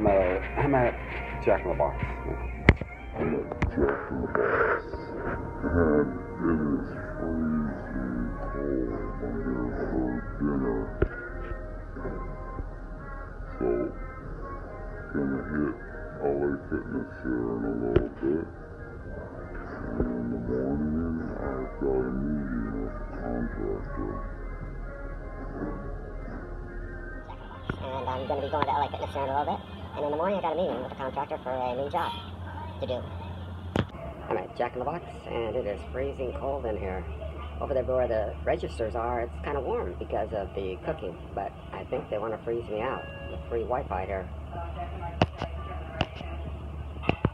I'm at, I'm at Jack in the Box. I'm at Jack in the Box. And it is freezing cold. I'm here for dinner. So, gonna hit LA Fitness here in a little bit. And in the morning, I've got a meeting with the contractor. and I'm going to be going to LA Fitness here in a little bit. And in the morning, I got a meeting with the contractor for a new job to do. I'm at Jack in the Box, and it is freezing cold in here. Over there where the registers are, it's kind of warm because of the cooking, but I think they want to freeze me out. The free Wi-Fi here.